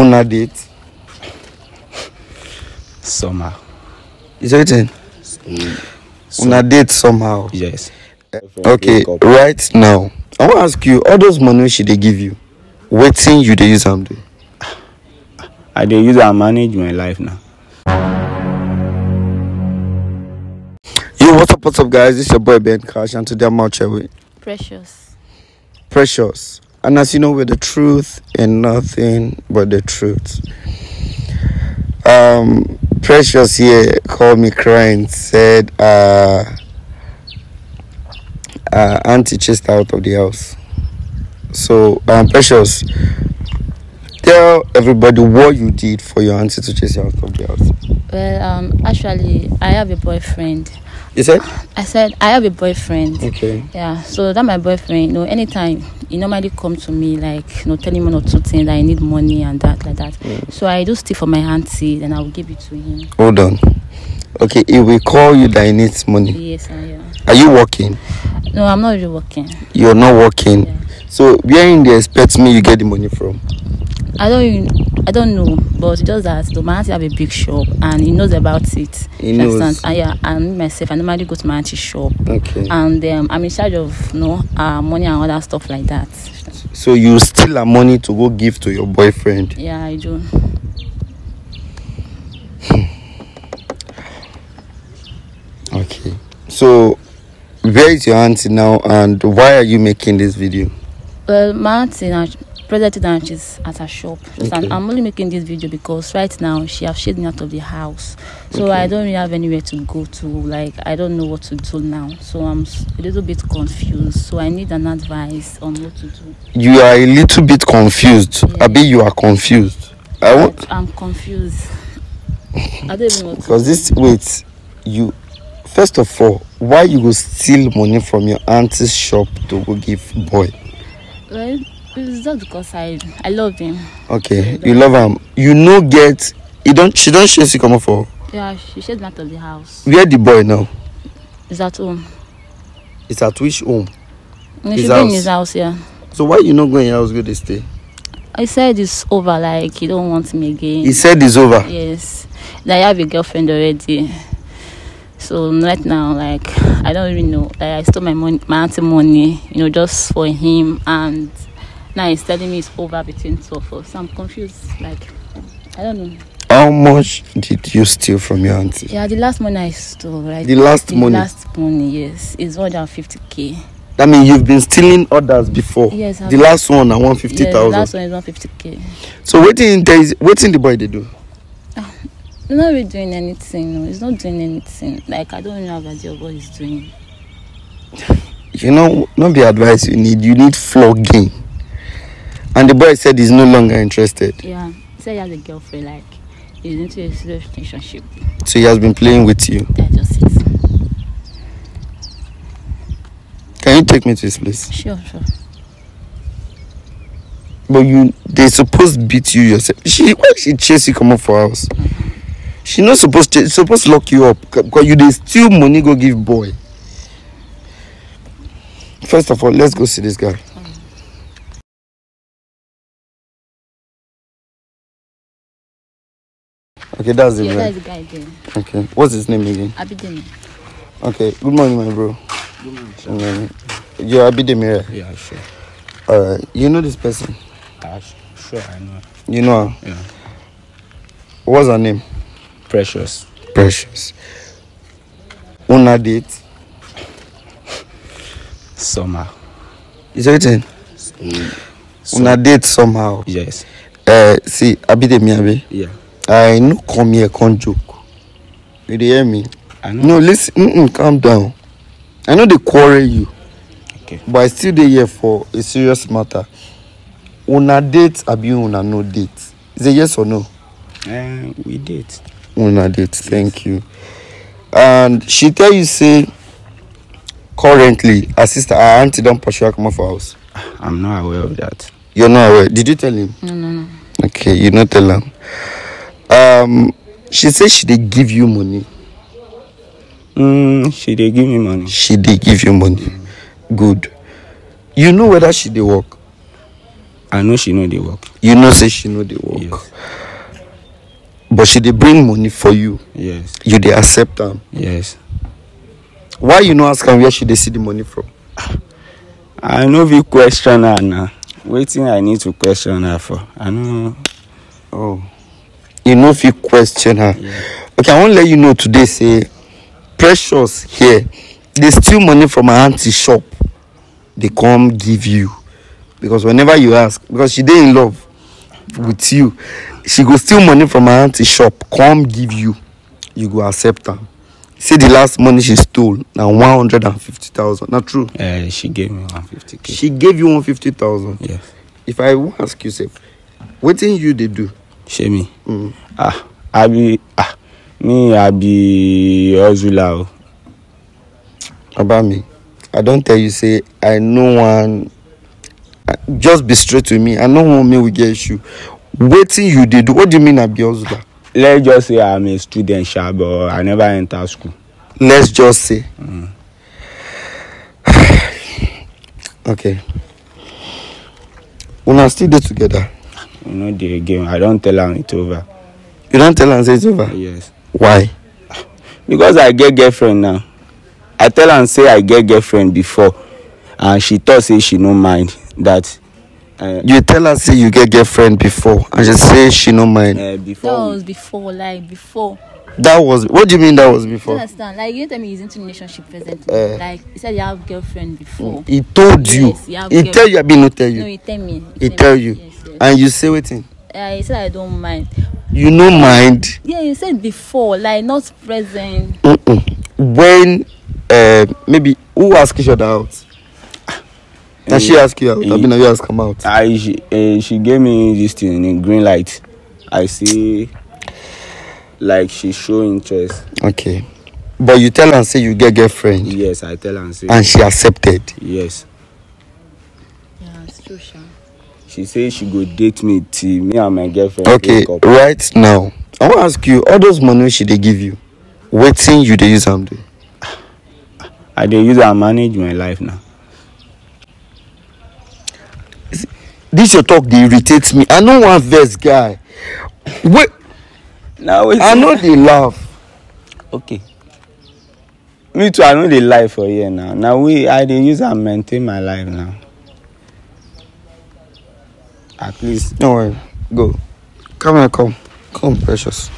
Una date. Somehow. Is everything? Una date somehow. Yes. Eh, okay, right now, I want to ask you, all those money she they give you, what thing you they use them do. I dey use am manage my life now. Yo, what's up, what's up, guys? This is your boy Ben Cash, and today I'm out here with Precious. Precious. And as you know, we're the truth and nothing but the truth. Um, Precious here called me crying, said, uh, uh, Auntie chased out of the house. So, um, Precious, tell everybody what you did for your auntie to chase you out of the house. Well, um, actually, I have a boyfriend. You said? I said I have a boyfriend. Okay. Yeah, so that my boyfriend, you know, anytime he normally come to me like, you know, telling me one or two things that I need money and that like that. So I do steal for my auntie, then I will give it to him. Hold on. Okay, if we call you that he needs money, Yes, I am. are you working? No, I'm not really working. You're not working. Yeah. So where in they expect me you get the money from? I don't I don't know, but just that the my auntie have a big shop and he knows about it. He knows. And yeah, and myself, I normally go to my auntie's shop. Okay. And um, I'm in charge of you know uh, money and other stuff like that. So you steal her money to go give to your boyfriend. Yeah, I do. Okay. So where is your auntie now and why are you making this video? Well, my auntie presently now she's at her shop. Okay. and I'm only making this video because right now she have shaded me out of the house, so Okay. I don't really have anywhere to go to. Like I don't know what to do now, so I'm a little bit confused. So I need an advice on what to do. You are a little bit confused. Yeah. Abi you are confused. I want I'm confused. I don't even know. Because this wait you first of all why you go steal money from your auntie's shop to go give boy? Well, it's just because I I love him. Okay, you love him. You know, get you don't she don't chase you come up for Yeah, she shaded me out of the house. where the boy now? Is at home. It's at which home? He His should be in house. his house. Yeah. So why you not going your house go dey stay? I said it's over. Like he don't want me again. He said it's over. Yes, that I have a girlfriend already. So right now, like I don't really know. Like I stole my money, my auntie money, you know, just for him, and now he's telling me it's over between two of us. So I'm confused. Like I don't know. How much did you steal from your auntie? Yeah, the last money I stole, right? The last the money. last money, yes, is one hundred fifty k. That means you've been stealing others before. Yes, I've- The last one na one Yeah, fifty the last one is one fifty k. So waiting there is waiting the boy they do. Ah, he's not really doing anything. No, he's not doing anything. Like I don't even have idea what he's doing. You know, not the advice you need. You need flogging. And the boy said he's no longer interested. Yeah, he said he has a girlfriend. Like he's into a serious relationship. So he has been playing with you. That's just it. Can you take me to his place? Sure, sure. But you they supposed beat you yourself. She why she chase you come up for house? Mm-hmm. She not supposed to supposed to lock you up because you they steal money go give boy. First of all, let's go see this guy. Okay, that's it, Yeah, right? that's the guy there. Okay, what's his name again? Abidemi. Okay, good morning, my bro. Good morning. You're Abidemi, right? Yeah, sure. Alright, you know this person? Uh, sure, I know. You know her? Yeah. What's her name? Precious. Precious. Una date? Somehow. Is everything? Una date somehow. Yes. Uh, see, Abidemi Abi, Yeah. I no come here, come joke. You dey hear me? I know. No, listen, mm-mm, calm down. I know they quarrel you, Okay. but I still dey here for a serious matter. Una date, abi una no date? Is it yes or no? Uh, we did. Una date, thank you. And she tell you say, currently, her sister, her auntie don pursue her comot for house. I'm not aware of that. You're not aware. Did you tell him? No, no, no. Okay, you no tell am. Um, she say she dey give you money. Mm, she dey give me money. She dey give you money. Good. You know whether she dey work. i know she no dey work. You know say she no dey work. Yes. But she dey bring money for you. Yes. You dey accept am. Yes. Why you no ask am where she dey see the money from? I no fit question her na. Wetin i need to question her for? I no oh you no fit question her. Yeah. okay i wan let you know today say precious here dey steal money from her aunty shop. Dey come give you. Because whenever you ask because she dey in love with you she go steal money from her aunty shop come give you. You go accept am. Say the last money she stole na one hundred and fifty thousand. Na true? Uh, she gave me one fifty k she gave you one fifty thousand? Yes. If i wan ask you sef wetin you dey do me mm. ah i be ah me i be hustler o. About me i don tell you say i no wan just be straight with me. I no wan make we get issue wetin you dey do what do you mean i be hustler let's just say i'm a student sha but i never enter school. Let's just say. Okay. Una still dey together we no dey again i don tell am it's over. You don tell am say it's over? Yes. Why? Because i get girlfriend now. I tell am say i get girlfriend before and she talk say she no mind that uh, you tell her say you get girlfriend before and she say she no mind. uh, That before was before, like before. That was what do you mean that was you before understand? Like you tell me he's into relationship presently. Eh. like he said you have girlfriend before. he told you Yes, you have he girl- tell you abi no tell No, you he tell me. he tell you Yes, yes. and you say wetin Uh, he said I don't mind. you no mind Yeah, he said before, like not present. Mm-mm. when uh, maybe who ask each other out na she ask you out abi na you ask am out i she, uh, she gave me this thing in green light i see like she show interest. Okay. But you tell am say you get girlfriend? Yes i tell am say and she accepted? Yes. Yeah, true, she say she go date me till me and my girlfriend okay break up. right now i wan ask you all those money wey she dey give you wetin you dey use am do? I dey use am manage my life now. This your talk dey irritate me. I no wan vex guy. Wait na wetin i know dey laugh. Okay. Me too i know dey lie for here now. Na we i dey use am maintain my life now. At least. No worry. Go. Come here come. Come precious.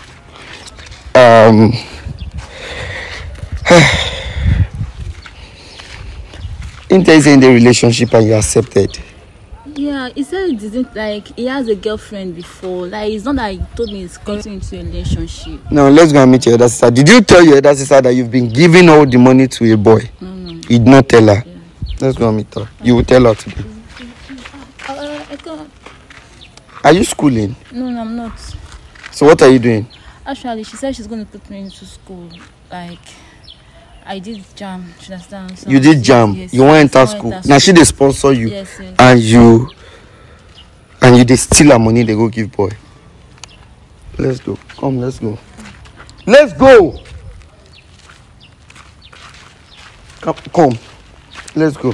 Um him tell you say him dey relationship and you accepted Yeah, he said he didn't like he has a girlfriend before. Like it's not that he told me he's getting into a relationship. now let's go and meet your other sister did you tell your other sister that you've been giving all the money to a boy No, no. you did not tell her Yeah. let's go and meet her you will tell her today Uh, I can't. are you schooling No, no, I'm not. so what are you doing Actually, she said she's going to put me into school. Like, I did jam. She understand? So you did jam. Yes, you yes, enter school. enter na she dey sponsor you. Yes, yes. and you and you dey steal her money dey go give boy. Let's go. Come let's go. Let's go! Come come. Let's go